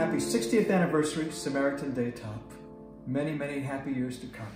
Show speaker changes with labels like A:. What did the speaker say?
A: Happy 60th anniversary, Samaritan Day Top. Many, many happy years to come.